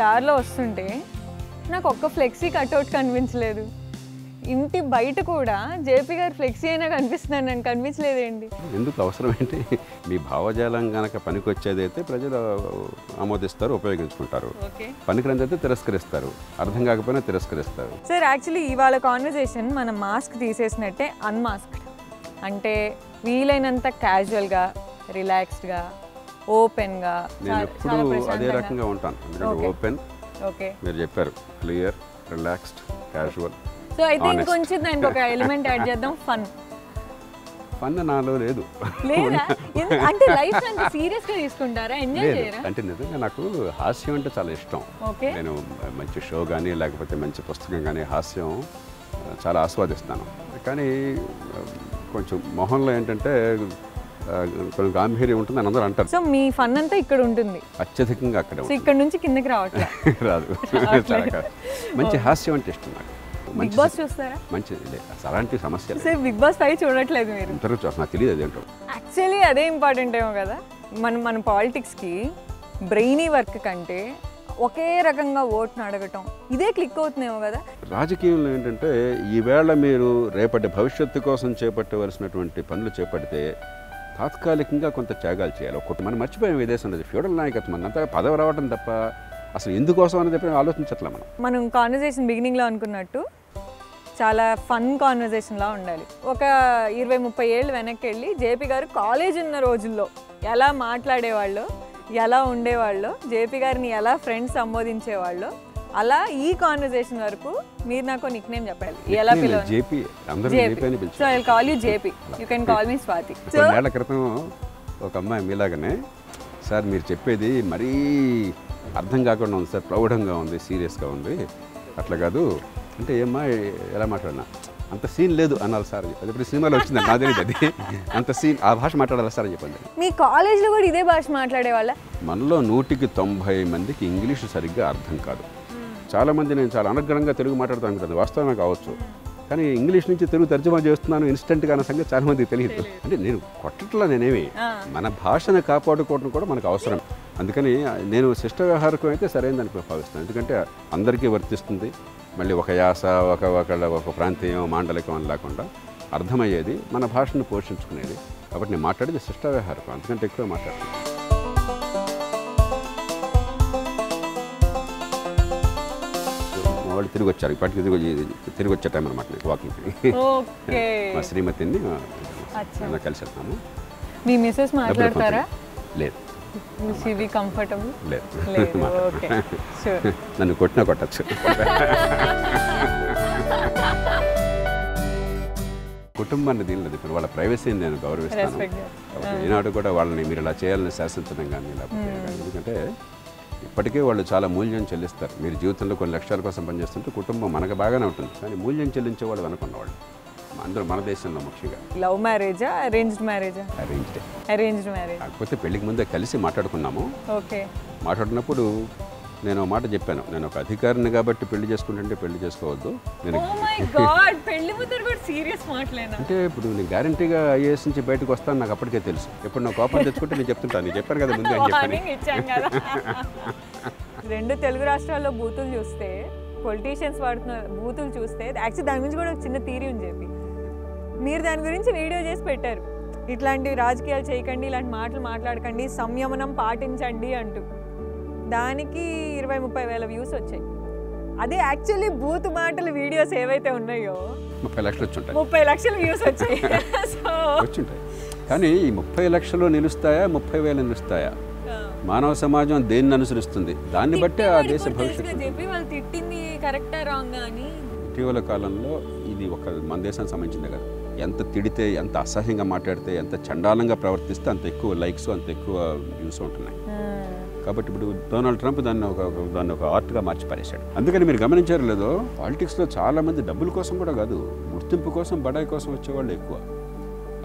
దారిలో వస్తుంటే నాకు ఒక్క ఫ్లెక్సీ కట్అవుట్ కనిపించలేదు. ఇంటి బయట కూడా జేపీ గారు ఫ్లెక్సీ అయినా కనిపిస్తున్నాను నాకు కనిపించలేదేంటి? ఎందుకు అవసరం ఏంటి? మీ భావజాలం కనుక పనికొచ్చేదైతే ప్రజలు ఆమోదిస్తారు ఉపయోగించుకుంటారు. పనికిరందైతే తిరస్కరిస్తారు. అర్థం కాకపోయినా తిరస్కరిస్తారు. సార్ యాక్చువల్లీ ఇవాళ కాన్వర్జేషన్ మనం మాస్క్ తీసేసినట్టే అన్మాస్క్డ్. అంటే వీలైనంత క్యాజువల్గా రిలాక్స్డ్గా ఓపెన్గా నేను ఎప్పుడు అదే రకంగా ఉంటాను. ఎందుకంటే. ఓపెన్. ఓకే. మీరు చెప్పారు. క్లియర్ రిలాక్స్డ్ క్యాజువల్ సో అయితే. ఇంకొంచెం దానికి ఒక ఎలిమెంట్ యాడ్ చేద్దాం ఫన్. ఫన్ నాలో లేదు. అంటే లైఫ్ అంత సీరియస్గా తీసుకుంటారా? ఎంజాయ్ చేయరా? అంటే నిజంగా నాకు హాస్యం అంటే చాలా ఇష్టం. ఓకే. నేను మంచి షో కానీ లేకపోతే మంచి పుస్తకం కానీ హాస్యం చాలా ఆస్వాదిస్తాను. కానీ కొంచెం మొహంలో ఏంటంటే కొంచెం గాంభీర్యం ఉంటుందని అందరూ అంటారు. సో మీ ఫన్ అంతా ఇక్కడ ఉంటుంది. అత్యధికంగా అక్కడే సో ఉంటుంది. ఇక్కడ నుంచి కిందకి రావట్లే. రాదు. మంచి హాస్యం అంటే ఇష్టం నాకు. బిగ్ బాస్ చూస్తారా? మంచి లేదు, అసలు అలాంటి సమస్య బిగ్ బాస్ ఫైవ్ చూడట్లేదు మీరు. నాకు తెలియదు అదేంటో. యాక్చువల్లీ అదే ఇంపార్టెంట్ ఏమో కదా. మనం మన పాలిటిక్స్కి బ్రెయినీ వర్క్ కంటే ఒకే రకంగా ఓట్ను అడగటం. ఇదే క్లిక్ అవుతుందేమో కదా. రాజకీయంలో ఏంటంటే ఈవేళ మీరు రేపటి భవిష్యత్తు కోసం చేపట్టవలసినటువంటి పనులు చేపడితే తాత్కాలికంగా కొంత త్యాగాలు చేయాలి. ఒకటి మనం మర్చిపోయాం విదేశం దేశంలో. ఫ్యూడల్ నాయకత్వం అంతా పదవి రావడం తప్ప అసలు ఎందుకోసం అని చెప్పి ఆలోచించట్లే మనం? మనం కాన్వర్జేషన్ బిగినింగ్లో అనుకున్నట్టు చాలా ఫన్ కాన్వర్జేషన్లా ఉండాలి. ఒక ఇరవై ముప్పై ఏళ్ళు వెనక్కి వెళ్ళి జేపీ గారు కాలేజ్ ఉన్న రోజుల్లో ఎలా మాట్లాడేవాళ్ళు ఎలా ఉండేవాళ్ళు జేపీ గారిని ఎలా ఫ్రెండ్స్ సంబోధించేవాళ్ళు అలా ఈ కాన్వర్జేషన్ వరకు మీరు నాకు నిక్ నేమ్ చెప్పాలి ఎలా పిలవాలి JP. So I call you JP. You can call me Swathi. క్రితం ఒక అమ్మాయి మీలాగానే సార్ మీరు చెప్పేది మరీ అర్థం కాకుండా ఉంది సార్ ప్రౌఢంగా ఉంది సీరియస్గా ఉంది. అట్లా కాదు. అంటే ఏమ్మా ఎలా మాట్లాడినా? అంత సీన్ లేదు అన్నారు సార్. అది ఇప్పుడు సినిమాలో వచ్చింది? నా తెలియదు అది. అంత సీన్ ఆ భాష మాట్లాడాలి సార్ అని చెప్పండి. మీ కాలేజ్లో కూడా ఇదే భాష మాట్లాడే వాళ్ళ మనలో నూటికి తొంభై మందికి ఇంగ్లీషు సరిగ్గా అర్థం కాదు. చాలామంది నేను చాలా అనర్గళంగా తెలుగు మాట్లాడుతాను కదా వాస్తవమే కావచ్చు. కానీ ఇంగ్లీష్ నుంచి తెలుగు తర్జుమా చేస్తున్నాను ఇన్స్టెంట్గా అన్న సంగతి చాలా మందికి తెలియదు. అంటే నేను కొట్టట్లో నేనేమి మన భాషను కాపాడుకోవడం కూడా మనకు అవసరం. అందుకని నేను శిష్ట వ్యవహారకం అయితే సరైనదని భావిస్తాను ఎందుకంటే అందరికీ వర్తిస్తుంది. మళ్ళీ ఒక యాస ఒక ఒకళ్ళ ఒక ప్రాంతీయం మాండలికం అని లేకుండా అర్థమయ్యేది మన భాషను పోషించుకునేది. కాబట్టి నేను మాట్లాడేది శిష్ట వ్యవహారకం. అందుకంటే ఎక్కువ మాట్లాడుతాను వాళ్ళు తిరిగి వచ్చారు ఇప్పటికి తిరిగి తిరిగి వచ్చే టైం అనమాట వాకింగ్కి ఓకే. మా శ్రీమతిని కలిసి వెళ్తాను మీ మిస్సెస్ మాట్లాడతారా? లేదు. కంఫర్టబుల్ నన్ను కొట్టినా కొట్టచ్చు. కుటుంబాన్ని దీనిలో ఇప్పుడు వాళ్ళ ప్రైవసీని నేను గౌరవిస్తాను. కాబట్టి ఈనాడు కూడా వాళ్ళని మీరు ఇలా చేయాలని శాసించడం కానీ లేకపోతే కానీ. ఎందుకంటే ఇప్పటికే వాళ్ళు చాలా మూల్యం చెల్లిస్తారు. మీరు జీవితంలో కొన్ని లక్ష్యాల కోసం పనిచేస్తుంటే కుటుంబం మనకు బాగానే ఉంటుంది. కానీ మూల్యం చెల్లించే వాళ్ళు వెనకున్నవాళ్ళు అందరూ మన దేశంలో ముఖ్యంగా. లవ్ మ్యారేజా అరేంజ్డ్ మ్యారేజా అరేంజ్డే అరేంజ్డ్ మ్యారేజ్ కాకపోతే పెళ్ళికి ముందే కలిసి మాట్లాడుకున్నాము. ఓకే మాట్లాడినప్పుడు నేను మాట చెప్పాను. నేను ఒక అధికారిని కాబట్టి పెళ్ళి చేసుకుంటుంటే పెళ్ళి చేసుకోవద్దు. నేను మాట్లాడినా అంటే ఇప్పుడు నేను గ్యారంటీగా ఐఏఎస్ నుంచి బయటకు వస్తాను నాకు అప్పటికే తెలుసు. ఇప్పుడు నా కోపం తెచ్చుకుంటే నేను చెప్తుంటాను నేను చెప్పాను కదా ముందే అని చెప్పాను. రెండు తెలుగు రాష్ట్రాల్లో బూతులు చూస్తే పొలిటీషియన్స్ వాడుతున్న బూతులు చూస్తే యాక్చువల్లీ దాని గురించి కూడా ఒక చిన్న థీరీ ఉంది చెప్పి. మీరు దాని గురించి వీడియో చేసి పెట్టారు. ఇట్లాంటి రాజకీయాలు చేయకండి ఇలాంటి మాటలు మాట్లాడకండి సంయమనం పాటించండి అంటూ. దానికి ఇరవై ముప్పై వేల వ్యూస్ వచ్చాయి. అదే యాక్చువల్లీ బూత్ మాటల వీడియోస్ ఏవైతే ఉన్నాయో ముప్పై లక్షలు వచ్చి ముప్పై లక్షల వ్యూస్ వచ్చాయి. సో వచ్చుంటాయి. కానీ ఈ ముప్పై లక్షలు నిలుస్తాయా ముప్పై వేలు నిలుస్తాయా? మానవ సమాజం దేన్ని అనుసరిస్తుంది? దాన్ని బట్టి ఆ దేశ భవిష్యత్తు. చెప్పి వాళ్ళు తిట్టింది కరెక్టా రాంగ్ అని? ఇటీవల కాలంలో ఇది ఒక మన దేశానికి సంబంధించింది కదా. ఎంత తిడితే ఎంత అసహ్యంగా మాట్లాడితే ఎంత చండాలంగా ప్రవర్తిస్తే అంత ఎక్కువ లైక్స్ అంత ఎక్కువ వ్యూస్ ఉంటున్నాయి. కాబట్టి ఇప్పుడు డొనాల్డ్ ట్రంప్ దాన్ని ఒక దాన్ని ఒక ఆర్ట్గా మార్చి పారేశాడు అందుకని మీరు గమనించారు లేదో పాలిటిక్స్లో చాలా మంది డబ్బుల కోసం కూడా కాదు గుర్తింపు కోసం బడాయి కోసం వచ్చేవాళ్ళు ఎక్కువ.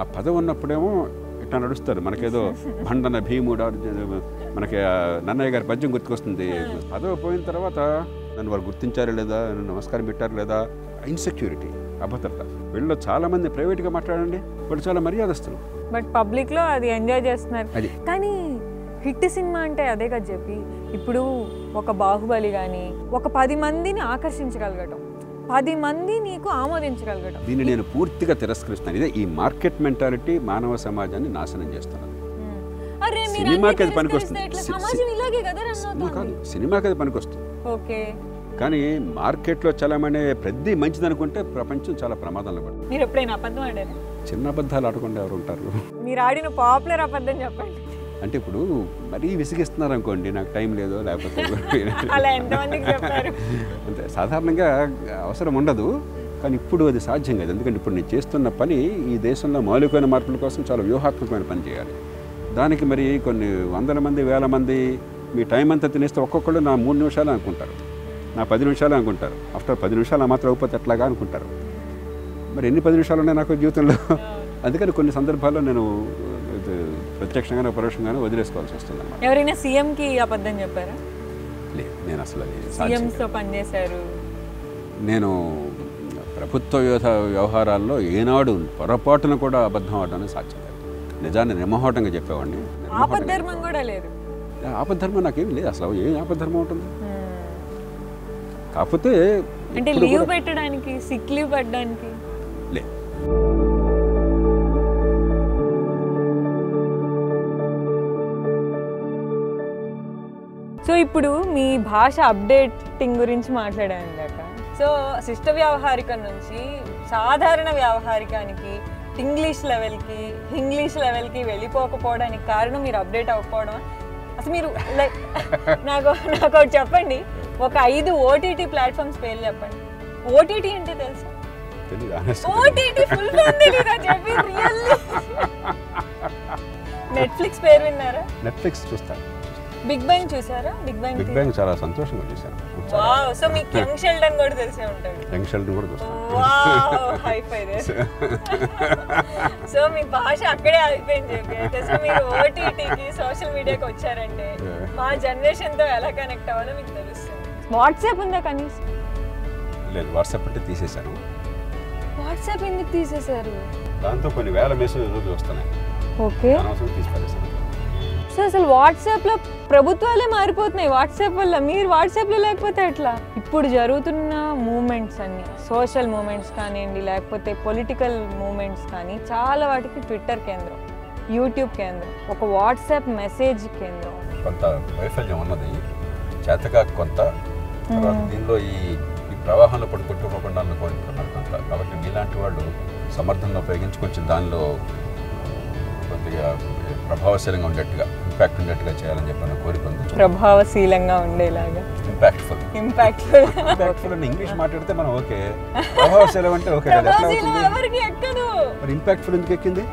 ఆ పదవి ఉన్నప్పుడేమో ఇట్లా నడుస్తారు. మనకేదో భండన భీముడు మనకి నన్నయ్య గారి పద్యం గుర్తుకొస్తుంది. పదవి పోయిన తర్వాత నన్ను వారు గుర్తించారా లేదా? నన్ను నమస్కారం పెట్టారు లేదా? ఇన్సెక్యూరిటీ అభద్రత. వీళ్ళలో చాలా మంది ప్రైవేట్గా మాట్లాడండి. వాళ్ళు చాలా మర్యాదస్తులు. బట్ పబ్లిక్లో అది ఎంజాయ్ చేస్తున్నారు. కానీ హిట్ సినిమా అంటే అదే కదా చెప్పి ఇప్పుడు ఒక బాహుబలి కానీ ఒక పది మందిని ఆకర్షించగలగటం. పది మంది నీకు ఆమోదించగలగటం. దీన్ని నేను పూర్తిగా తిరస్కరిస్తాను ఇదే ఈ మార్కెట్ మెంటాలిటీ మానవ సమాజాన్ని నాశనం మీరు సినిమాకి అది పనికొస్తుంది. సినిమాకి అది పనికొస్తుంది ఓకే. కానీ మార్కెట్లో చలమనే ప్రతి మంచిది అనుకుంటే ప్రపంచం చాలా ప్రమాదంలో పడుతుంది. మీరు ఎప్పుడైనా అబద్ధం ఆడారా? చిన్న అబద్ధాలు ఆడకుండా ఎవరు ఉంటారు? మీరు ఆడిన పాపులర్ అబద్ధం చెప్పండి. అంటే ఇప్పుడు మరీ విసిగిస్తున్నారు అనుకోండి నాకు టైం లేదో లేకపోతే అంతే సాధారణంగా అవసరం ఉండదు కానీ ఇప్పుడు అది సాధ్యం కాదు. ఎందుకంటే ఇప్పుడు నేను చేస్తున్న పని ఈ దేశంలో మౌలికమైన మార్పుల కోసం చాలా వ్యూహాత్మకమైన పని చేయాలి. దానికి మరి కొన్ని వందల మంది వేల మంది మీ టైం అంతా తినేస్తే ఒక్కొక్కళ్ళు నా మూడు నిమిషాలు అనుకుంటారు. నా పది నిమిషాలు అనుకుంటారు. ఆఫ్టర్ పది నిమిషాలు మాత్రం అయిపోతే ఎట్లాగా అనుకుంటారు. మరి ఎన్ని పది నిమిషాలు ఉన్నాయి నాకు జీవితంలో? అందుకని కొన్ని సందర్భాల్లో నేను ప్రత్యక్షంగానో పరోక్షంగానో వదిలేసుకోవాల్సి వస్తుంది ఎవరైనా సీఎం కి అబద్ధం చెప్పారా? లేదు నేను అసలు అది సాధ్యం సీఎంస్తో పనిచేశారు. నేను ప్రభుత్వ వ్యవహ వ్యవహారాల్లో ఏనాడు పొరపాటున కూడా అబద్ధం ఆడడానికి సాధ్యం లేదు నిజాన్ని నిర్మోహటంగా చెప్పేవాడిని. ఆపద్ధర్మం కూడా లేదు. ఆపద్ధర్మం నాకేం లేదు. అసలు ఏం ఆపద్ధర్మం ఉంటుంది. కాకపోతే అంటే లీవ్ పెట్టడానికి సిక్ లీవ్ పడడానికి లేదు. సో ఇప్పుడు మీ భాష అప్డేటింగ్ గురించి మాట్లాడాను ఇందాక సో శిష్ట వ్యవహారికం నుంచి సాధారణ వ్యవహారికానికి ఇంగ్లీష్ లెవెల్కి ఇంగ్లీష్ లెవెల్కి వెళ్ళిపోకపోవడానికి కారణం మీరు అప్డేట్ అవ్వకపోవడం అసలు మీరు లైక్ నాకు నాకు ఒకటి చెప్పండి. ఒక ఐదు ఓటీటీ ప్లాట్ఫామ్స్ పేర్లు చెప్పండి. ఓటీటీ అంటే తెలుసు? ఓటీటీ ఫుల్ చెప్పి రియల్లీ నెట్ఫ్లిక్స్ పేరు విన్నారా? నెట్ఫ్లిక్స్ చూస్తాను. బిగ్ బ్యాంగ్ చూసారా? బిగ్ బ్యాంగ్ బిగ్ బ్యాంగ్ చాలా సంతోషంగా చూశాను. వావ్ సో మీకు యంగ్ షెల్డన్ కూడా తెలిసే ఉంటాడు యంగ్ షెల్డన్ కూడా చూస్తాను వావ్ హై ఫై సో మీ భాష అక్కడే అయిపోయింది చెప్పి. సో మీరు ఓటీటీకి సోషల్ మీడియాకి వచ్చారంటే మా జనరేషన్తో ఎలా కనెక్ట్ అవ్వాలో మీకు తెలుస్తుంది. వాట్సాప్ ఉందా కనీసం? లేదు వాట్సాప్ అంటే తీసేశాను. వాట్సాప్ ఎందుకు తీసేశారు? దాంతో కొన్ని వేల మెసేజ్ రోజు వస్తున్నాయి. ఓకే. అనవసరం తీసి సో అసలు వాట్సాప్లో ప్రభుత్వాలే మారిపోతున్నాయి. వాట్సాప్ వల్ల. మీరు వాట్సాప్లో లేకపోతే ఎట్లా? ఇప్పుడు జరుగుతున్న మూమెంట్స్ అన్ని సోషల్ మూమెంట్స్ కానివ్వండి లేకపోతే పొలిటికల్ మూమెంట్స్ కానీ చాలా వాటికి ట్విట్టర్ కేంద్రం యూట్యూబ్ కేంద్రం ఒక వాట్సాప్ మెసేజ్ కేంద్రం. కొంత వైఫల్యం ఉన్నది. చేతగా కొంత. దీనిలో ఈ ఈ ప్రవాహంలో పడి కొట్టుకోకుండా అనుకుంటున్నారు కొంత. కాబట్టి మీలాంటి వాళ్ళు సమర్థంగా ఉపయోగించి కొంచెం దానిలో కొద్దిగా ప్రభావశీలంగా ఉండేట్టుగా ఇంపాక్ట్ ఉండేట్టుగా చేయాలని చెప్పి నా కోరిక ఉంది. ప్రభావశీలంగా ఉండేలాగా. ఇంపాక్ట్ఫుల్ ఇంపాక్ట్ఫుల్ ఇంపాక్ట్ఫుల్ అని ఇంగ్లీష్ మాట్లాడితే మనం ఓకే. ప్రభావశీలం అంటే ఓకే కదా? ఎట్లా అవుతుంది? ఎవరికి ఎక్కదు. మరి ఇంపాక్ట్ఫుల్ ఎందుకు ఎక్కింది?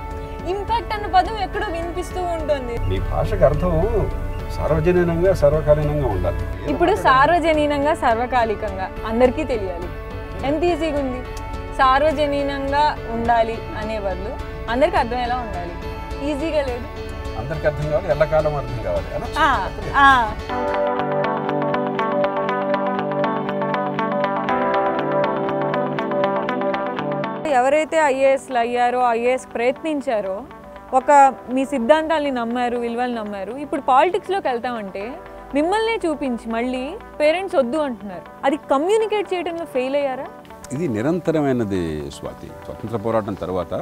ఇంపాక్ట్ అన్న పదం ఎక్కడో వినిపిస్తూ ఉంటుంది. మీ భాషకు అర్థం సార్వజనీనంగా సర్వకాలీనంగా ఉండాలి. ఇప్పుడు సార్వజనీనంగా సర్వకాలికంగా అందరికీ తెలియాలి. ఎంత ఈజీగా ఉంది? సార్వజనీనంగా ఉండాలి అనే బదులు అందరికీ అర్థమయ్యేలా ఉండాలి. ఈజీగా లేదు. అందరికి అర్థం కావాలి ఎల్లకాలం అర్థం కావాలి. ఎవరైతే ఐఏఎస్లు అయ్యారో ఐఏఎస్ ప్రయత్నించారో ఒక మీ సిద్ధాంతాల్ని నమ్మారు విలువలు నమ్మారు ఇప్పుడు పాలిటిక్స్లోకి వెళ్తామంటే మిమ్మల్నే చూపించి మళ్ళీ పేరెంట్స్ వద్దు అంటున్నారు. అది కమ్యూనికేట్ చేయడంలో ఫెయిల్ అయ్యారా? ఇది నిరంతరమైనది స్వాతి. స్వతంత్ర పోరాటం తర్వాత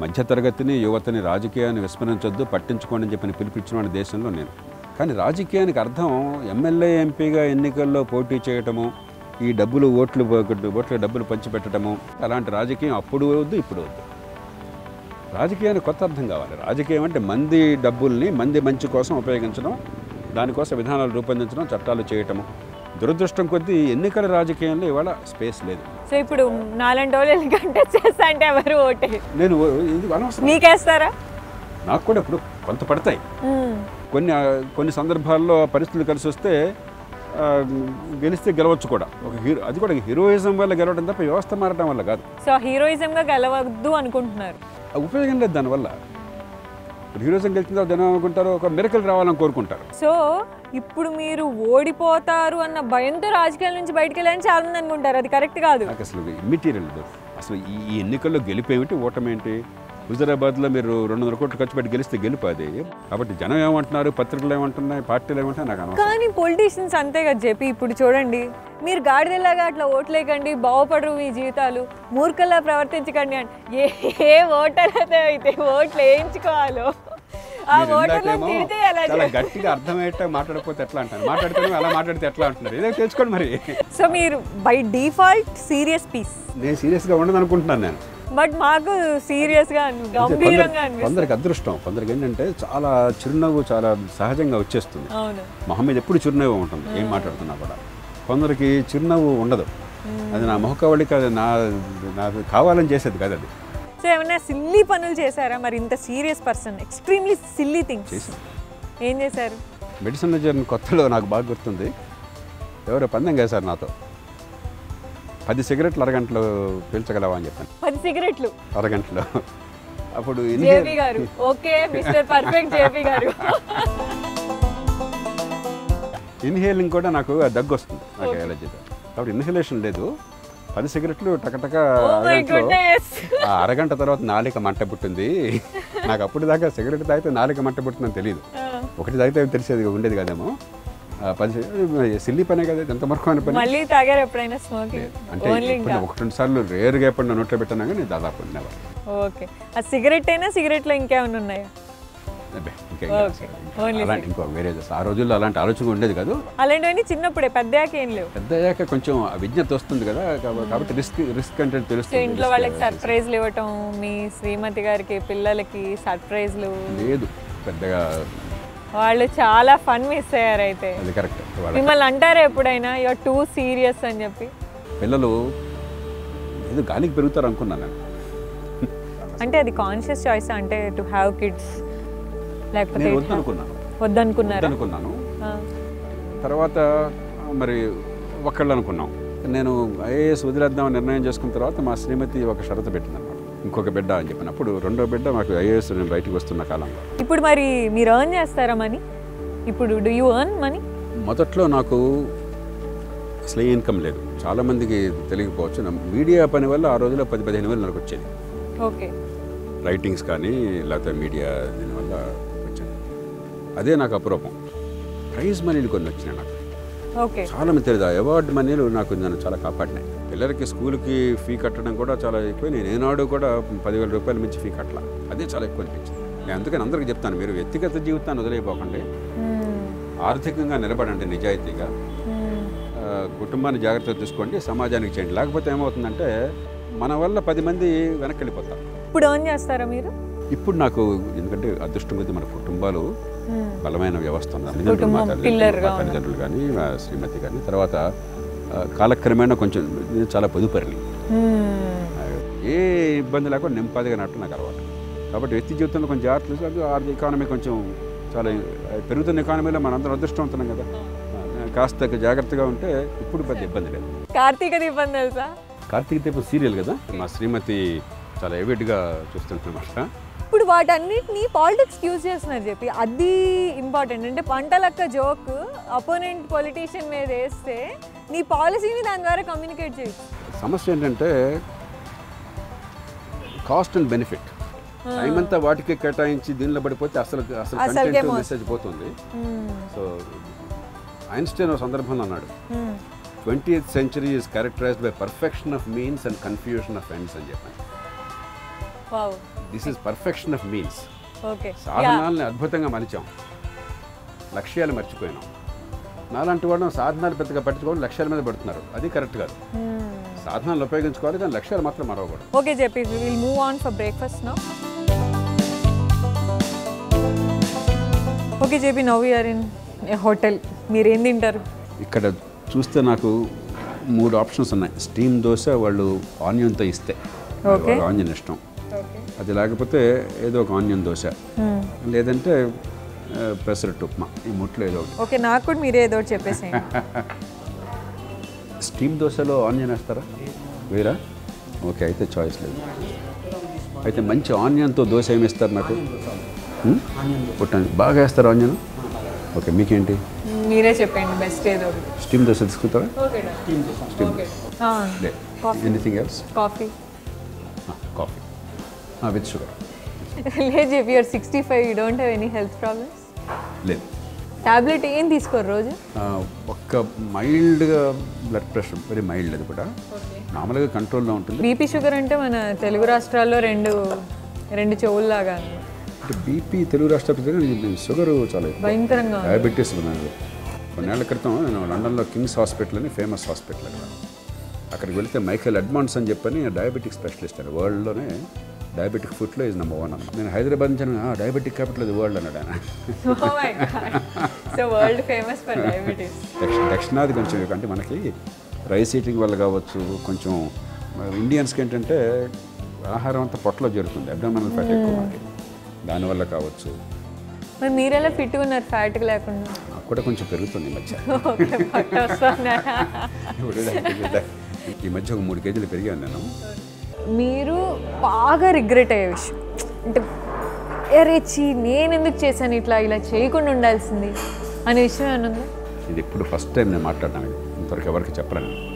మధ్యతరగతిని యువతని రాజకీయాన్ని విస్మరించొద్దు పట్టించుకోండి అని చెప్పి పిలిపించిన దేశంలో నేను. కానీ రాజకీయానికి అర్థం ఎమ్మెల్యే ఎంపీగా ఎన్నికల్లో పోటీ చేయటము ఈ డబ్బులు ఓట్లు ఓట్ల డబ్బులు పంచిపెట్టడము అలాంటి రాజకీయం అప్పుడు వద్దు ఇప్పుడు వద్దు. రాజకీయానికి కొత్త అర్థం కావాలి. రాజకీయం అంటే మంది డబ్బుల్ని మంది మంచి కోసం ఉపయోగించడం దానికోసం విధానాలు రూపొందించడం చట్టాలు చేయటము. దురదృష్టం కొద్దీ ఎన్నికల రాజకీయంలో ఇవాళ స్పేస్ లేదు. సో ఇప్పుడు నాలంటి వాళ్ళు కంటెస్ట్ చేస్తా అంటే ఎవరు ఓటే? నేను మీకేస్తారా నాకు కూడా ఇప్పుడు కొంత పడతాయి. కొన్ని కొన్ని సందర్భాల్లో పరిస్థితులు కలిసి వస్తే గెలిస్తే గెలవచ్చు కూడా. ఒక హీరో అది కూడా హీరోయిజం వల్ల గెలవడం తప్ప వ్యవస్థ మారడం వల్ల కాదు. సో హీరోయిజంగా గెలవద్దు అనుకుంటున్నారు. ఉపయోగం లేదు దానివల్ల. హీరోయిజం గెలిచిన తర్వాత జనం అనుకుంటారు ఒక మిరకల్ రావాలని కోరుకుంటారు. సో ఇప్పుడు మీరు ఓడిపోతారు అన్న భయంతో రాజకీయాల నుంచి బయటకు వెళ్ళాలని చాలా మంది అనుకుంటారు. అది కరెక్ట్ కాదు. అసలు ఇమ్మెటీరియల్ అసలు ఈ ఈ ఎన్నికల్లో గెలిపేమిటి ఓటమేంటి? హుజరాబాద్లో మీరు రెండు వందల కోట్లు ఖర్చు పెట్టి గెలిస్తే గెలుపు అది. కాబట్టి జనం ఏమంటున్నారు పత్రికలు ఏమంటున్నాయి పార్టీలు ఏమంటున్నాయి నాకు అనవసరం. కానీ పొలిటీషియన్స్ అంతే కదా చెప్పి ఇప్పుడు చూడండి. మీరు గాడిదలాగా అట్లా ఓట్లేకండి బాగుపడరు మీ జీవితాలు. మూర్ఖలా ప్రవర్తించకండి అంటే ఏ ఏ ఓటర్ అయితే అయితే ఓట్లు వేయించుకోవాలో? ఆ మీరు ఓటర్లను ఇందాకేమో తిడితే ఎలా చాలా గట్టిగా అర్థమయ్యేట మాట్లాడకపోతే ఎట్లా అంటారు? మాట్లాడితే అలా మాట్లాడితే ఎట్లా అంటున్నారు? ఏదో తెలుసుకోండి మరి. సో మీరు బై డిఫాల్ట్ సీరియస్ పీస్ నేను సీరియస్గా ఉండదు అనుకుంటున్నాను నేను. బట్ మాకు సీరియస్గా గంభీరంగా కొందరికి అదృష్టం. కొందరికి ఏంటంటే చాలా చిరునవ్వు చాలా సహజంగా వచ్చేస్తుంది. అవును. మొహమ్మద్ ఎప్పుడు చిరునవ్వు ఉంటుంది? ఏం మాట్లాడుతున్నా కూడా. కొందరికి చిరునవ్వు ఉండదు. అది నా ముఖకవళిక అది నా నాకు కావాలని చేసేది కాదు అది. సో ఏమైనా సిల్లీ పనులు చేశారా? మరి ఇంత serious person extremely silly things చేశాను. ఏం చేశారు? మెడిసిన్లో చేరిన కొత్తలో నాకు బాగా గుర్తుంది. ఎవరో పందెం చేశారు నాతో. పది సిగరెట్లు అరగంటలో పీల్చగలవా అని చెప్పాను. పది సిగరెట్లు? అరగంటలో. అప్పుడు జేపీ ఇన్హేల్ గారు. Okay mister perfect JP garu. Inhaling కూడా నాకు దగ్గు వస్తుంది నాకు ఎలర్జీ కాబట్టి ఇన్హలేషన్ లేదు. పది సిగరెట్లు టకటక ఆ అరగంట తర్వాత నాలిక మంట పుట్టింది. నాకు అప్పుడు దాకా సిగరెట్ తాగితే నాలిక మంట పుట్టిందని తెలియదు ఒకటి తాగితే తెలిసేది ఉండేది కదేమో. సి- సిల్లి పనే కదా ఎంత మరకమైన పని? మళ్ళీ తాగారు ఎప్పుడైనా స్మోకింగ్ అంటే ఒకటి రెండు సార్లు రేరుగా ఎప్పుడు నోట్లో పెట్టాను కానీ దాదాపు నెవర్ ఓకే. ఆ సిగరెట్ అయినా సిగరెట్లో ఇంకేమైనా ఉన్నాయా? ఇంకా వేరే ఆ రోజుల్లో అలాంటి ఆలోచన ఉండేది కాదు. అలాంటివన్నీ చిన్నప్పుడే పెద్దయాక ఏం లేవు. పెద్ద అయ్యాక కొంచెం విజ్ఞత వస్తుంది కదా కాబ- కాబట్టి రిస్క్ రిస్క్ అంటే తెలుస్తుంది. ఇంట్లో వాళ్ళకి సర్ప్రైజ్లు ఇవ్వటం మీ శ్రీమతి గారికి పిల్లలకి సర్ప్రైజ్లు లేదు పెద్దగా వాళ్ళు చాలా ఫన్ మిస్ అయ్యారు అయితే అది కరెక్ట్ మిమ్మల్ని అంటారా ఎప్పుడైనా యువర్ టూ సీరియస్ అని చెప్పి? పిల్లలు ఏదో గాలికి పెరుగుతారు అనుకున్నాను నేను. అంటే అది కాన్షియస్ చాయిస్ అంటే టు హ్యావ్ కిడ్స్ లేకపోతే నేను వద్దనుకున్నాను. వద్దనుకున్నారా? ఆ. తర్వాత మరి ఒకళ్ళు అనుకున్నాం. నేను ఐఏఎస్ వదిలేద్దామని నిర్ణయం చేసుకున్న తర్వాత మా శ్రీమతి ఒక షరతు పెట్టింది ఇంకొక బిడ్డ అని చెప్పినప్పుడు రెండో బిడ్డ మాకు ఐఏఎస్ నేను బయటకు వస్తున్న కాలంలో ఇప్పుడు మరి మీరు ఎర్న్ చేస్తారా మనీ? ఇప్పుడు డూ యూ ఎర్న్ మనీ మొదట్లో నాకు అసలు ఏ ఇన్కమ్ లేదు. చాలామందికి తెలియకపోవచ్చు. మీడియా పని వల్ల ఆ రోజుల్లో పది పదిహేను వేలు నాకు వచ్చేది. ఓకే. రైటింగ్స్ కానీ లేకపోతే మీడియా దీనివల్ల వచ్చేది. అదే నాకు అపురూపం. ప్రైజ్ మనీలు కొన్ని వచ్చినాయి నాకు. చాలా మంది తెలియదు. అవార్డు మనీలు నాకు నన్ను చాలా కాపాడినాయి. పిల్లలకి స్కూల్కి ఫీ కట్టడం కూడా చాలా ఎక్కువ. నేను ఏనాడు కూడా పదివేల రూపాయల మించి ఫీ కట్టలా. అదే చాలా ఎక్కువ అనిపించింది. నేను అందుకని అందరికీ చెప్తాను మీరు వ్యక్తిగత జీవితాన్ని వదిలేయపోకండి. ఆర్థికంగా నిలబడండి నిజాయితీగా. కుటుంబాన్ని జాగ్రత్తగా చూసుకోండి సమాజానికి చేయండి. లేకపోతే ఏమవుతుందంటే మన వల్ల పది మంది వెనక్కి వెళ్ళిపోతారు. ఇప్పుడు ఎర్న్ చేస్తారా మీరు? ఇప్పుడు నాకు ఎందుకంటే అదృష్టం కొద్దీ మన కుటుంబాలు. బలమైన వ్యవస్థ మా తల్లిదండ్రులు, కానీ మా శ్రీమతి కానీ తర్వాత కాలక్రమేణా కొంచెం నేను చాలా పొదుపరిని. ఏ ఇబ్బంది లేకుండా నింపాదిగా నట్టు నాకు అలవాటు. కాబట్టి వ్యక్తి జీవితంలో కొంచెం జాగ్రత్తలు ఆర్థిక ఎకానమీ కొంచెం చాలా పెరుగుతున్న ఎకానమీలో మనందరం అదృష్టవంతున్నాం కదా. కాస్త జాగ్రత్తగా ఉంటే ఇప్పుడు పెద్ద ఇబ్బంది లేదు. కార్తీక దీపం తెలుసా? కార్తీక దీపం సీరియల్ కదా. మా శ్రీమతి చాలా ఎవిడ్గా చూస్తుంటున్నమాట ఇప్పుడు వాటన్నిటిని పాలిటిక్స్ యూజ్ చేస్తున్నారు చెప్పి. అది ఇంపార్టెంట్ అంటే పంటలక్క జోక్ అపోనెంట్ పొలిటీషియన్ మీద వేస్తే నీ పాలసీని దాని ద్వారా కమ్యూనికేట్ చేయొచ్చు. సమస్య ఏంటంటే కాస్ట్ అండ్ బెనిఫిట్ టైం అంతా వాటికి కేటాయించి దీనిలో పడిపోతే అసలు అసలు కంటెంట్ మోసం. మెసేజ్ పోతుంది. సో ఐన్స్టైన్ ఒక సందర్భంలో అన్నాడు. Twenty eighth century is characterized by perfection of means and confusion of ends అని చెప్పాను. This is perfection of means okay సాధనాలని అద్భుతంగా మలిచాం. లక్ష్యాలు మర్చిపోయినాం. నాలాంటి వాళ్ళు సాధనాలు పెద్దగా పట్టించుకోవడం లక్ష్యాల మీద పడుతున్నారు. అది కరెక్ట్ కాదు. సాధనాలు ఉపయోగించుకోవాలి కానీ లక్ష్యాలు మాత్రం మరవకూడదు. ఓకే చెప్పి will move on for breakfast now okay చెప్పి నవ్ యూఆర్ ఇన్ హోటల్ మీరు ఏం తింటారు? ఇక్కడ చూస్తే నాకు మూడు ఆప్షన్స్ ఉన్నాయి. స్టీమ్ దోశ వాళ్ళు ఆనియన్తో ఇస్తే. ఆనియన్ ఇష్టం. అది లేకపోతే ఏదో ఒక ఆనియన్ దోశ. లేదంటే ఆ, పెసరట్టు ఉప్మా. ఈ ముట్లో ఏదో ఒకటి. ఓకే నాకు కూడా మీరే ఏదో ఒకటి చెప్పేసేయండి. స్టీమ్ దోశలో ఆనియన్ వేస్తారా? వేరా ఓకే అయితే చాయిస్ లేదు. అయితే మంచి ఆనియన్తో దోశ ఏమి ఇస్తారు నాకు? హ్మ్? పుట్టండి బాగా వేస్తారు ఆనియన్? ఓకే మీకేంటి? మీరే చెప్పండి బెస్ట్ ఏదో స్టీమ్ దోశ తీసుకుంటారా? Steam anything else coffee. With sugar లేదు చెప్పి you're sixty five you don't have any health problems లేదు. టాబ్లెట్ ఏం తీసుకోరు రోజు? ఒక్క మైల్డ్గా బ్లడ్ ప్రెషర్ వెరీ మైల్డ్ అది కూడా. మామూలుగా కంట్రోల్లో ఉంటుంది. బీపీ షుగర్ అంటే మన తెలుగు రాష్ట్రాల్లో రెండు రెండు చెవుల్లాగా. అంటే బీపీ తెలుగు రాష్ట్ర ప్రజలు షుగర్ చాలా భయంకరంగా. డయాబెటీస్ ఉన్నది. కొన్నేళ్ళ క్రితం నేను లండన్లో కింగ్స్ హాస్పిటల్ అని ఫేమస్ హాస్పిటల్ అక్కడ. అక్కడికి వెళ్తే మైకేల్ అడ్మాన్స్ అని చెప్పని డయాబెటిక్ స్పెషలిస్ట్ అని వరల్డ్లోనే డయాబెటిక్ ఫుడ్లో ఈజ్ నెంబర్ వన్ అన్న నేను హైదరాబాద్ నుంచి డయాబెటిక్ క్యాపిటల్ ఇది వరల్డ్ అన్నాడు ఆయన. దక్ష దక్షిణాది కొంచెం అంటే మనకి రైస్ ఈటింగ్ వల్ల కావచ్చు కొంచెం ఇండియన్స్కి ఏంటంటే ఆహారం అంతా పొట్టలో జరుగుతుంది అబ్డామినల్ ఫ్యాట్ ఎక్కువ మనకి. దానివల్ల కావచ్చు. మరి మీరెలా ఫిట్గా ఉన్నారు ఫ్యాట్ లేకుండా? నాకు కూడా కొంచెం పెరుగుతుంది ఈ మధ్య? ఈ మధ్య ఒక మూడు కేజీలు పెరిగాను నేను. మీరు బాగా రిగ్రెట్ అయ్యే విషయం. అంటే అరే చీ నేను ఎందుకు చేశాను ఇట్లా? ఇలా చేయకుండా ఉండాల్సింది అనే విషయం ఏమైనా ఇది ఇప్పుడు ఫస్ట్ టైం నేను మాట్లాడినాను ఇంతవరకు ఎవరికి చెప్పలేను.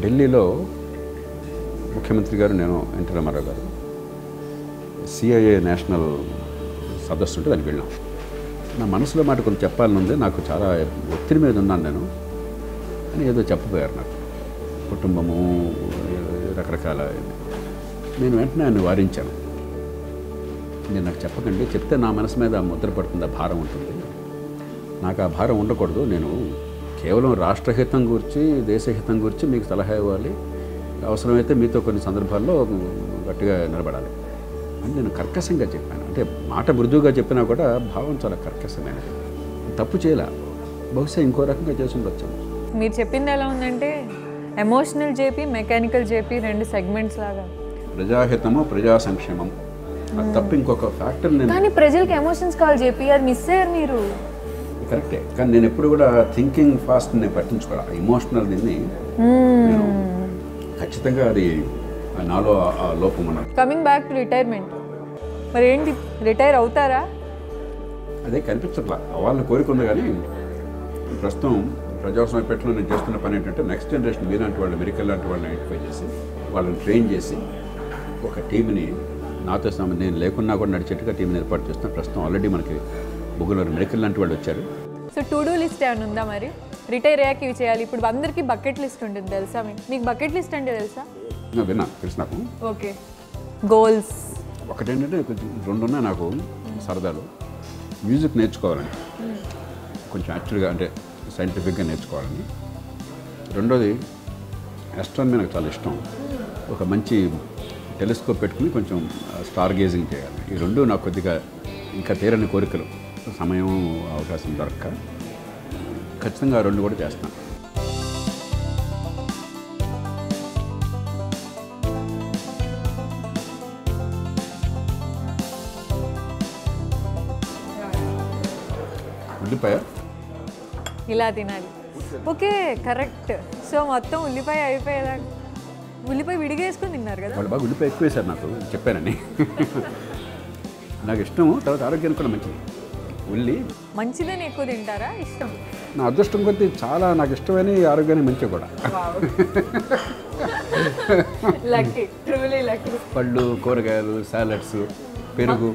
ఢిల్లీలో ముఖ్యమంత్రి గారు నేను ఎన్టీ రామారావు గారు సిఐఏ నేషనల్ సదస్సు ఉంటే దానికి వెళ్ళాం. నా మనసులో మాట కొంచెం చెప్పాలనుంది. నాకు చాలా ఒత్తిడి మీద ఉన్నాను నేను. అని ఏదో చెప్పబోయారు నాకు. కుటుంబము రకరకాల నేను వెంటనే ఆయన వారించాను. నేను నాకు చెప్పకండి చెప్తే నా మనసు మీద ముద్రపడుతుంది ముద్ర పడుతుంది ఆ భారం ఉంటుంది. నాకు ఆ భారం ఉండకూడదు. నేను కేవలం రాష్ట్రహితం గురించి దేశహితం గురించి మీకు సలహా ఇవ్వాలి. అవసరమైతే మీతో కొన్ని సందర్భాల్లో గట్టిగా నిలబడాలి. అని నేను కర్కశంగా చెప్పాను. అంటే మాట మృదువుగా చెప్పినా కూడా భావం చాలా కర్కశమైనది. తప్పు చేయలే. బహుశా ఇంకో రకంగా చేసి ఉండొచ్చాను మీరు చెప్పింది ఎలా ఉందంటే ఎమోషనల్ జేపీ మెకానికల్ జేపీ రెండు సెగ్మెంట్స్ లాగా. ప్రజాహితము ప్రజా సంక్షేమం అది తప్ప ఇంకొక ఫ్యాక్టర్ నేను కానీ ప్రజలకి ఎమోషన్స్ కాల్ జేపీ అది మిస్ అయ్యారు మీరు. కరెక్టే కానీ నేను ఎప్పుడు కూడా థింకింగ్ ఫాస్ట్ నేను పట్టించుకోవాలి ఇమోషనల్ దీన్ని నేను ఖచ్చితంగా అది నాలో లోపం ఉన్నది కమింగ్ బ్యాక్ టు రిటైర్మెంట్ మరి ఏంటి? రిటైర్ అవుతారా? అదే కనిపించట్లా. వాళ్ళని కోరుకుంది కానీ ప్రస్తుతం ప్రజాస్వామ్య పెట్టలో నేను చేస్తున్న పని ఏంటంటే నెక్స్ట్ జనరేషన్ మీలాంటి వాళ్ళు మెరికల్ లాంటి వాళ్ళని ఐడెంటిఫై చేసి వాళ్ళని ట్రైన్ చేసి ఒక టీంని నాతో సమ నేను లేకున్నా కూడా నడిచేట్టుగా టీంని ఏర్పాటు చేస్తున్నాను ప్రస్తుతం ఆల్రెడీ మనకి ముగ్గురు మెరికల్ లాంటి వాళ్ళు వచ్చారు. సో టు డూ లిస్ట్ ఏమైనా ఉందా మరి? రిటైర్ అయ్యాక ఇవి చేయాలి. ఇప్పుడు అందరికీ బకెట్ లిస్ట్ ఉంటుంది తెలుసా మీకు బకెట్ లిస్ట్ అంటే తెలుసా? నేను విన్నా తెలుసు నాకు. ఓకే గోల్స్ ఒకటేంటంటే కొంచెం రెండు ఉన్నాయి నాకు సరదాలు. మ్యూజిక్ నేర్చుకోవాలని. కొంచెం యాక్చువల్గా అంటే సైంటిఫిక్గా నేర్చుకోవాలని. రెండోది ఆస్ట్రానమీ నాకు చాలా ఇష్టం. ఒక మంచి టెలిస్కోప్ పెట్టుకుని కొంచెం స్టార్ గేజింగ్ చేయాలి. ఈ రెండు నాకు కొద్దిగా ఇంకా తీరని కోరికలు. సమయం అవకాశం దొరక్క. ఖచ్చితంగా ఆ రెండు కూడా చేస్తాను. ఇలా తినాలి. Okay correct. సో మొత్తం ఉల్లిపాయ అయిపోయేదాకా. ఉల్లిపాయ విడిగా వేసుకొని తిన్నారు కదా. వాళ్ళు బాగా ఉల్లిపాయ ఎక్కువ వేశారు నాకు. చెప్పానని. నాకు ఇష్టము తర్వాత ఆరోగ్యానికి కూడా మంచిది. ఉల్లి. మంచిదని ఎక్కువ తింటారా? ఇష్టం. నా అదృష్టం కొద్దీ చాలా నాకు ఇష్టమైన ఆరోగ్యానికి మంచిది కూడా. లక్కీ ట్రూలీ లక్కీ పళ్ళు కూరగాయలు సాలడ్స్ పెరుగు.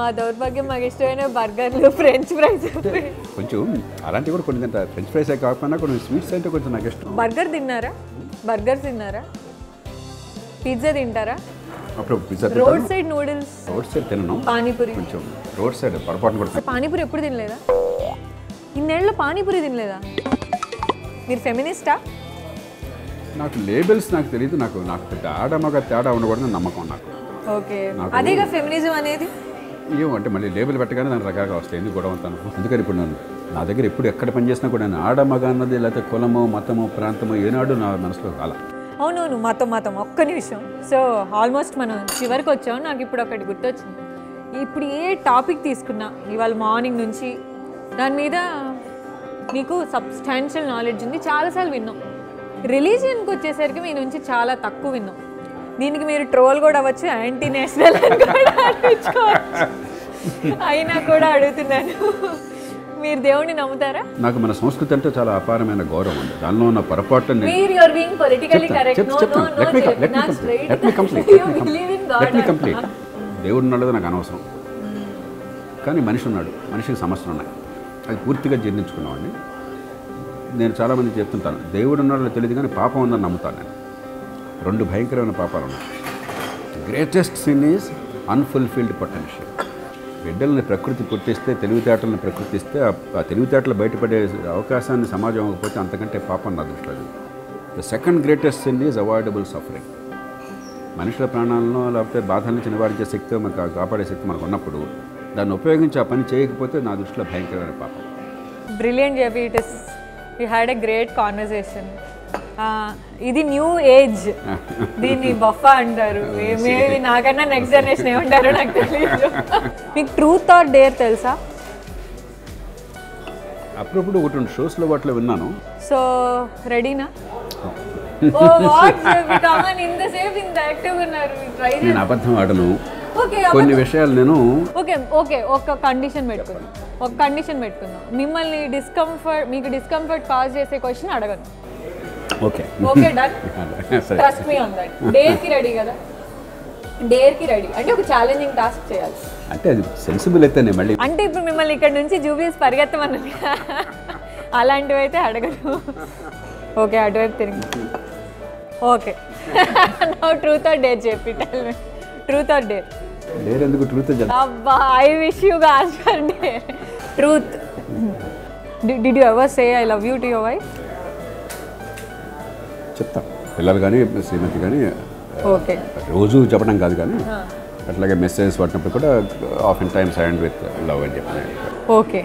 మా దౌర్భాగ్యం మాకు ఇష్టమైన బర్గర్లు ఫ్రెంచ్ ఫ్రైస్. కొంచెం అలాంటివి కూడా కొన్ని తింటా ఫ్రెంచ్ ఫ్రైస్ కాకపోయినా కొన్ని స్వీట్స్ అంటే కొంచెం నాకు ఇష్టం. బర్గర్ తిన్నారా? బర్గర్ తిన్నారా? పిజ్జా తింటారా? అప్పుడు pizza road side noodles. Road side తినను. పానీపూరి. కొంచెం రోడ్ సైడ్ పొరపాటున కూడా. పానీపూరి ఎప్పుడు తినలేదా? ఇన్నేళ్ళలో పానీపూరి తినలేదా? మీరు ఫెమినిస్టా? నాకు లేబుల్స్ నాకు తెలియదు నాకు నాకు పెద్ద ఆడ మగ తేడా ఉండకూడదని నమ్మకం నాకు. ఓకే. నాకు- అదేగా ఫెమినిజం అనేది? మళ్ళీ లేబుల్ పెట్టగానే దాని రకాలుగా వస్తాయి. ఎందుకు గొడవ అంతాను అందుకని ఇప్పుడు నేను నా దగ్గర ఎప్పుడు ఎక్కడ పని చేసినా కూడా నేను ఆడ మగ అన్నది లేకపోతే కులము మతము ప్రాంతము ఏనాడు నా మనసులో కాల అవునవును మతం మతం. ఒక్క నిమిషం. సో ఆల్మోస్ట్ మనం చివరికి వచ్చాం. నాకు ఇప్పుడు ఒకటి గుర్తొచ్చింది. ఇప్పుడు ఏ టాపిక్ తీసుకున్నా ఇవాళ మార్నింగ్ నుంచి దాని మీద మీకు సబ్స్టాన్షియల్ నాలెడ్జ్ ఉంది. చాలాసార్లు విన్నాం. రిలీజియన్కి వచ్చేసరికి మీ నుంచి చాలా తక్కువ విన్నాం. దీనికి మీరు ట్రోల్ కూడా అవ్వచ్చు యాంటీ నేషనల్ అయినా కూడా అడుగుతున్నాను. మీరు దేవుణ్ణి నమ్ముతారా? నాకు మన సంస్కృతి అంటే చాలా అపారమైన గౌరవం ఉంది దానిలో ఉన్న పొరపాటు నేను మీరు యువర్ బీయింగ్ పొలిటికల్లీ చెప్తాను, కరెక్ట్ చెప్- నో నో చెప్తాను. No Let me com- let me నాకు complete. straight. Let me complete. you Let me com- believe in Let me God complete. దేవుడు ఉన్నాడు నాకు అనవసరం. కానీ మనిషి ఉన్నాడు. మనిషికి సమస్యలు ఉన్నాయి. అది పూర్తిగా జీర్ణించుకున్నవాడిని నేను చాలామంది చెప్తుంటాను. దేవుడు ఉన్నాడో తెలియదు కానీ పాపం ఉందని నమ్ముతాను నేను. రెండు భయంకరమైన పాపాలు ఉన్నాయి. Greatest sin is unfulfilled potential బిడ్డల్ని ప్రకృతి పుట్టిస్తే తెలివితేటలను ప్రకృతిస్తే ఆ- తెలివితేటలు బయటపడే అవకాశాన్ని సమాజం ఇవ్వకపోతే అంతకంటే పాపం నా దృష్టిలో the second greatest sin is avoidable suffering మనుషుల ప్రాణాలను లేకపోతే బాధల నుంచి నివారించే శక్తి మనకు కాపాడే శక్తి మనకు ఉన్నప్పుడు దాన్ని ఉపయోగించి ఆ పని చేయకపోతే నా దృష్టిలో భయంకరమైన పాపం. Brilliant JP it is you had a great conversation ఇది న్యూ ఏజ్. దీన్ని బఫా అంటారు. మేబీ నాకన్నా నెక్స్ట్ జనరేషన్ ఏమంటారో నాకు తెలియదు మీకు ట్రూత్ ఆర్ డేర్ తెలుసా? అప్పుడప్పుడు ఒకటి రెండు షోస్లో వాటిలో విన్నాను. సో రెడీనా? నేను అబద్ధం ఆడను. ఓకే కొన్ని విషయాలు నేను ఓకే ఓకే ఒక కండిషన్ పెట్టుకుందాం. ఒక కండిషన్ పెట్టుకుందాం. మిమ్మల్ని డిస్కంఫర్ట్ మీకు డిస్కంఫర్ట్ కాజ్ చేసే క్వశ్చన్ అడగను. Okay. Okay done trust me on that డేర్కి ready కదా? డేర్కి రెడీ అంటే ఒక ఛాలెంజింగ్ టాస్క్ చేయాలి. అంటే అది సెన్సిబుల్ అయితే నేను మళ్ళీ. అంటే ఇప్పుడు మిమ్మల్ని ఇక్కడ నుంచి జూబ్లీస్ పరిగెత్తమన్నది అలాంటివి అయితే అడగను. ఓకే అటువైపు తిరిగి. ఓకే నా ట్రూత్ ఆర్ డేర్ చెప్పి tell me truth or dare లేరు ఎందుకు? ట్రూత్ అబ్బా I wish you for dare truth did you ever say I love you to your wife చెప్తాం. పిల్లలు కానీ శ్రీమతి కానీ ఓకే. రోజు చెప్పడం కాదు కానీ అట్లాగే మెసేజెస్ పట్టినప్పుడు కూడా of in times hand with love అని చెప్పిన ఓకే.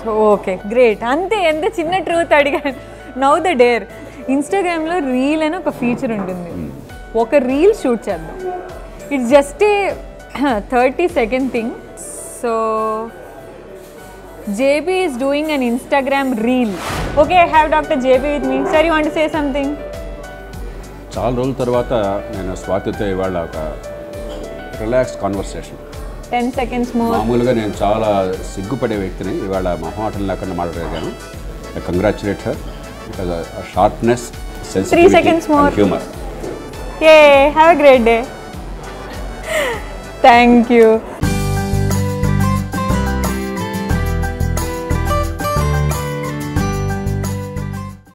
So okay. గ్రేట్. అంతే ఎంత చిన్న ట్రూత్ అడిగాను. Now the dare. ఇన్స్టాగ్రామ్లో రీల్ అని ఒక ఫీచర్ ఉంటుంది. ఒక రీల్ షూట్ చేద్దాం. It's just a thirty second thing. So JP is doing on Instagram reel. Okay I have doctor JP with me. Sir you want say something? చాలా రోజుల తర్వాత నేను స్వాతితో ఇవాళ ఒక రిలాక్స్ కాన్వర్సేషన్ టెన్ సెకండ్స్ మామూలుగా నేను చాలా సిగ్గుపడే వ్యక్తిని ఇవాళ మొహమాటం లేకుండా మాట్లాడగలను congratulate her because sharpness more. Humour have a great day. Thank you.